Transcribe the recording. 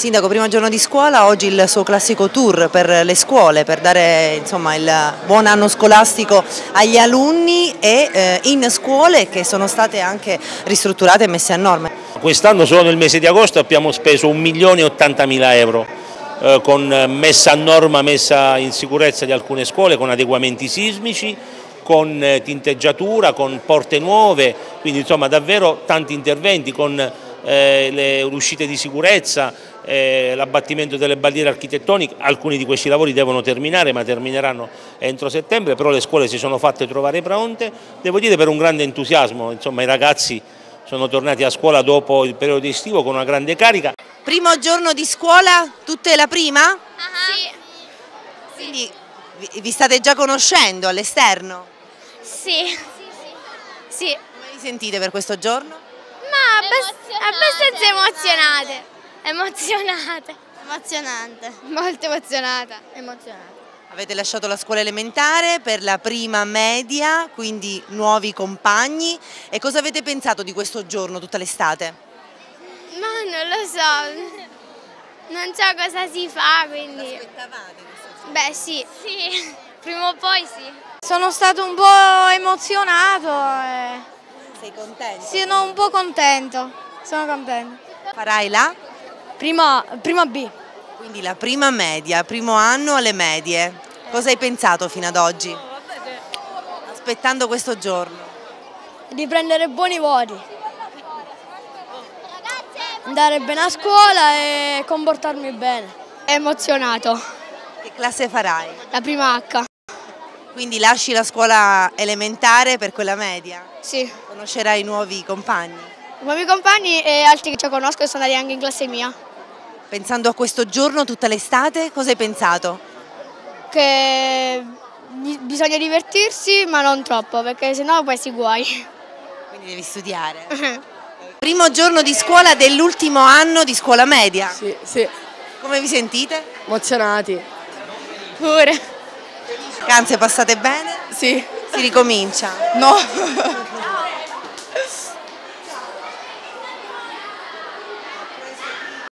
Sindaco, primo giorno di scuola, oggi il suo classico tour per le scuole, per dare insomma, il buon anno scolastico agli alunni e eh, in scuole che sono state anche ristrutturate e messe a norma. Quest'anno solo nel mese di agosto abbiamo speso 1 milione e 80 mila euro eh, con messa a norma, messa in sicurezza di alcune scuole, con adeguamenti sismici, con eh, tinteggiatura, con porte nuove, quindi insomma davvero tanti interventi con eh, le uscite di sicurezza, eh, l'abbattimento delle barriere architettoniche, alcuni di questi lavori devono terminare ma termineranno entro settembre, però le scuole si sono fatte trovare pronte, devo dire per un grande entusiasmo, insomma i ragazzi sono tornati a scuola dopo il periodo estivo con una grande carica. Primo giorno di scuola, tutte la prima? Uh -huh. Sì. Quindi vi state già conoscendo all'esterno? Sì. Sì, sì. Come vi sentite per questo giorno? Ma abbastanza emozionate. Emozionate. Emozionante. Molto emozionata. Emozionata. Avete lasciato la scuola elementare per la prima media, quindi nuovi compagni. E cosa avete pensato di questo giorno tutta l'estate? Ma non lo so. Non so cosa si fa, quindi... Aspettavate questo giorno? Beh sì. Sì, prima o poi sì. Sono stato un po' emozionato. E... Sei contento? Sì, no, un po' contento. Sono contento. Farai la? Prima, prima B. Quindi la prima media, primo anno alle medie. Cosa hai pensato fino ad oggi? Aspettando questo giorno. Di prendere buoni voti. Andare bene a scuola e comportarmi bene. Emozionato. Che classe farai? La prima H. Quindi lasci la scuola elementare per quella media? Sì. Conoscerai nuovi compagni? Nuovi compagni e altri che già conosco e sono andati anche in classe mia. Pensando a questo giorno tutta l'estate, cosa hai pensato? Che bisogna divertirsi ma non troppo perché sennò poi si guai. Quindi devi studiare. Primo giorno di scuola dell'ultimo anno di scuola media? Sì, sì. Come vi sentite? Emozionati. Pure. Vacanze passate bene? Sì. Si ricomincia? No.